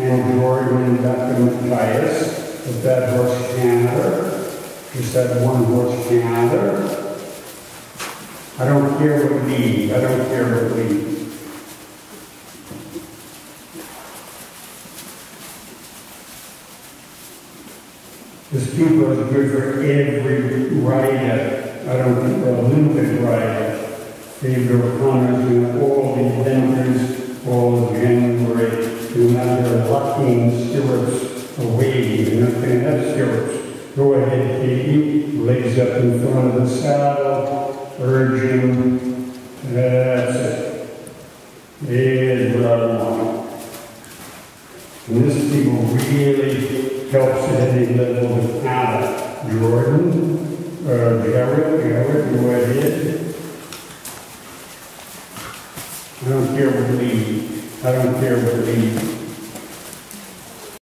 and Jordan Dr. Matthias, with that horse Canada, just that one horse Canada. I don't care what lead, I don't care what lead. This people is good for every rider. I don't think they're Olympic rider. David O'Connor's doing all the locking stirrups away. You're not going stirrups. Go ahead, Katie, legs up in front of the saddle, him. That's it. There's what I want. And this people really helps at any level with Anna. Jordan, uh, Garrett, Garrett, go ahead. I don't care what lead, I don't care what lead.